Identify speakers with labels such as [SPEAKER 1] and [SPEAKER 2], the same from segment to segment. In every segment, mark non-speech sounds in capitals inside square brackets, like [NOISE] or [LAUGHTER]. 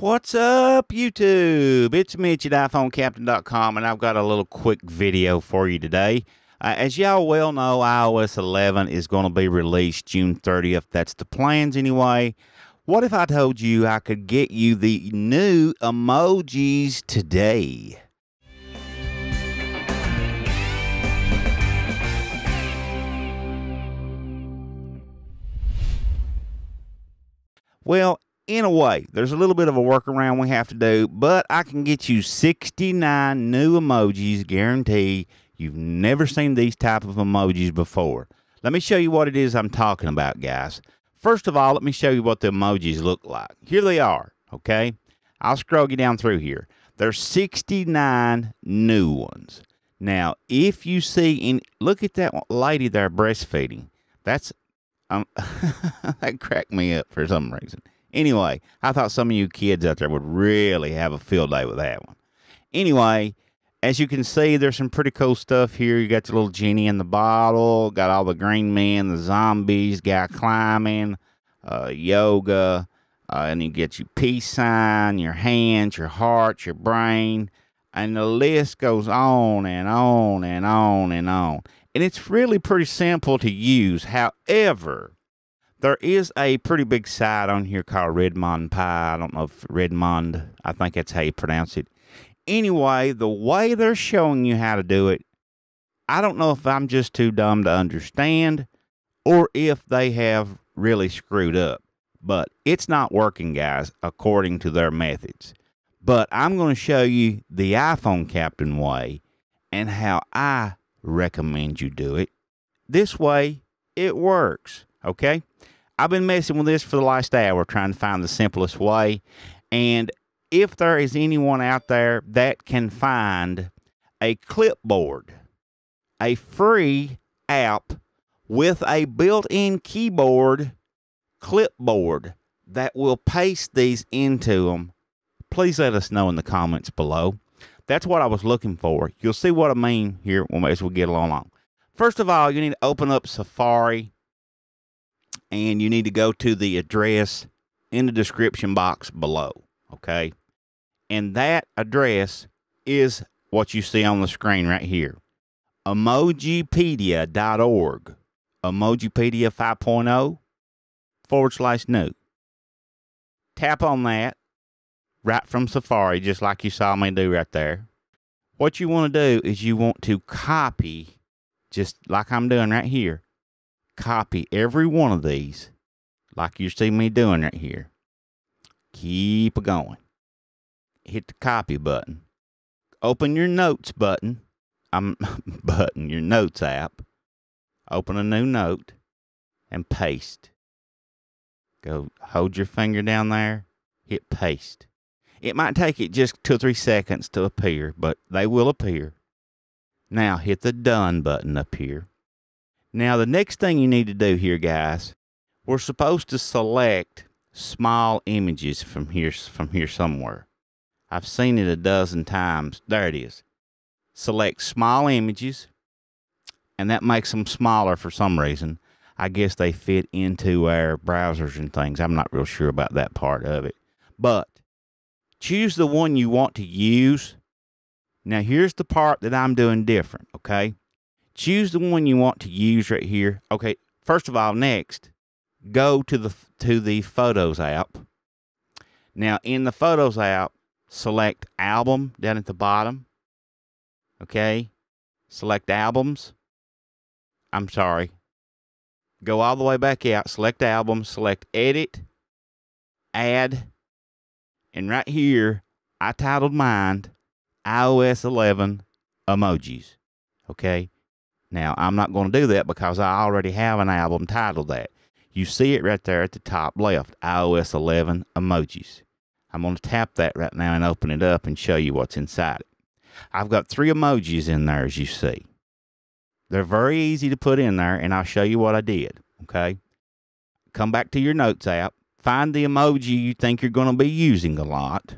[SPEAKER 1] What's up, YouTube? It's Mitch at iPhoneCaptain.com, and I've got a little quick video for you today. Uh, as y'all well know, iOS 11 is going to be released June 30th. That's the plans, anyway. What if I told you I could get you the new emojis today? Well, in a way, there's a little bit of a workaround we have to do, but I can get you 69 new emojis, guarantee you've never seen these type of emojis before. Let me show you what it is I'm talking about, guys. First of all, let me show you what the emojis look like. Here they are, okay? I'll scroll you down through here. There's 69 new ones. Now, if you see, in look at that lady there breastfeeding. That's um, [LAUGHS] that cracked me up for some reason. Anyway, I thought some of you kids out there would really have a field day with that one. Anyway, as you can see, there's some pretty cool stuff here. You got the little genie in the bottle, got all the green men, the zombies, guy climbing, uh, yoga, uh, and you get your peace sign, your hands, your heart, your brain, and the list goes on and on and on and on. And it's really pretty simple to use. However, there is a pretty big site on here called Redmond Pie. I don't know if Redmond, I think that's how you pronounce it. Anyway, the way they're showing you how to do it, I don't know if I'm just too dumb to understand or if they have really screwed up. But it's not working, guys, according to their methods. But I'm going to show you the iPhone Captain way and how I recommend you do it. This way, it works. Okay? I've been messing with this for the last hour trying to find the simplest way. And if there is anyone out there that can find a clipboard, a free app with a built in keyboard clipboard that will paste these into them, please let us know in the comments below. That's what I was looking for. You'll see what I mean here as we get along. First of all, you need to open up Safari and you need to go to the address in the description box below. Okay. And that address is what you see on the screen right here emojipedia.org. Emojipedia 5.0 forward slash new. Tap on that right from Safari, just like you saw me do right there. What you want to do is you want to copy, just like I'm doing right here, copy every one of these like you see me doing right here. Keep a going. Hit the copy button. Open your notes button. I'm [LAUGHS] button, your notes app. Open a new note and paste. Go hold your finger down there, hit paste. It might take it just two or three seconds to appear, but they will appear. Now hit the done button up here. Now, the next thing you need to do here, guys, we're supposed to select small images from here, from here somewhere. I've seen it a dozen times. There it is. Select small images, and that makes them smaller for some reason. I guess they fit into our browsers and things. I'm not real sure about that part of it. But choose the one you want to use. Now, here's the part that I'm doing different, okay? Choose the one you want to use right here. Okay, first of all, next, go to the to the Photos app. Now, in the Photos app, select Album down at the bottom. Okay, select Albums. I'm sorry. Go all the way back out, select Album, select Edit, Add, and right here, I titled mine iOS 11 Emojis. Okay, now, I'm not going to do that because I already have an album titled that. You see it right there at the top left, iOS 11 emojis. I'm going to tap that right now and open it up and show you what's inside it. I've got three emojis in there, as you see. They're very easy to put in there, and I'll show you what I did. Okay? Come back to your Notes app. Find the emoji you think you're going to be using a lot.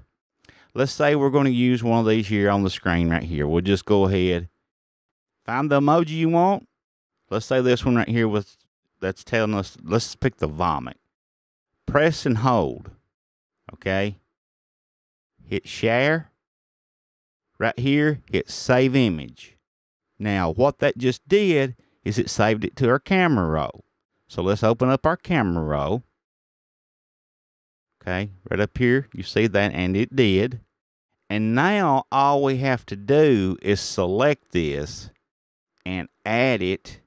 [SPEAKER 1] Let's say we're going to use one of these here on the screen right here. We'll just go ahead Find the emoji you want. Let's say this one right here with that's telling us, let's pick the vomit. Press and hold. Okay. hit share. Right here, hit save image. Now, what that just did is it saved it to our camera roll. So let's open up our camera roll. Okay, right up here, you see that, and it did. And now all we have to do is select this and add it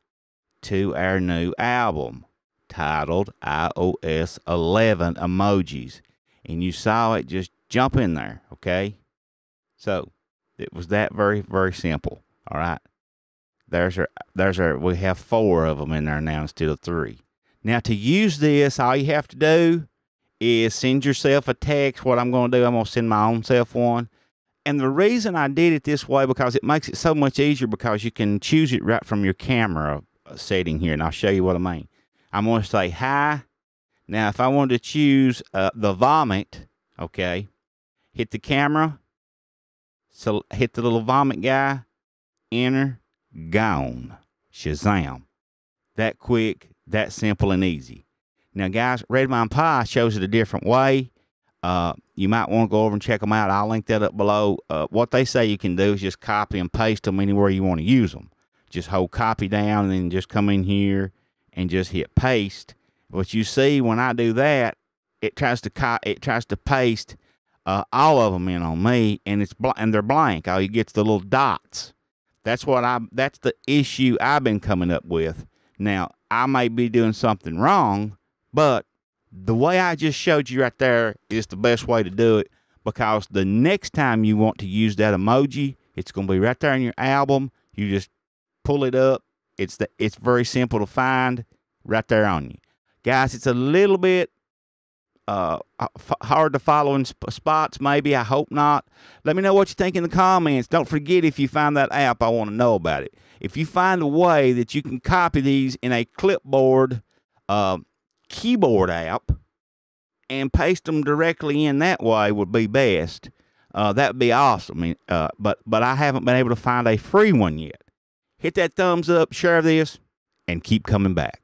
[SPEAKER 1] to our new album titled iOS 11 Emojis. And you saw it just jump in there, okay? So it was that very, very simple. All right. There's our, there's our, we have four of them in there now instead of three. Now to use this, all you have to do is send yourself a text. What I'm going to do, I'm going to send my own self one. And the reason I did it this way because it makes it so much easier because you can choose it right from your camera setting here. And I'll show you what I mean. I'm going to say hi. Now, if I wanted to choose uh, the vomit, okay, hit the camera, so hit the little vomit guy, enter, gone, Shazam. That quick, that simple and easy. Now, guys, Redmond Pie shows it a different way. Uh, you might want to go over and check them out. I'll link that up below. Uh, what they say you can do is just copy and paste them anywhere you want to use them. Just hold copy down and then just come in here and just hit paste. But you see, when I do that, it tries to it tries to paste uh, all of them in on me, and it's and they're blank. All you get's the little dots. That's what I. That's the issue I've been coming up with. Now I may be doing something wrong, but the way I just showed you right there is the best way to do it because the next time you want to use that emoji, it's going to be right there in your album. You just pull it up. It's the it's very simple to find right there on you. Guys, it's a little bit uh, hard to follow in sp- spots, maybe. I hope not. Let me know what you think in the comments. Don't forget if you find that app, I want to know about it. If you find a way that you can copy these in a clipboard uh, keyboard app and paste them directly in that way would be best. Uh, that'd be awesome. Uh, but but I haven't been able to find a free one yet. Hit that thumbs up, share this, and keep coming back.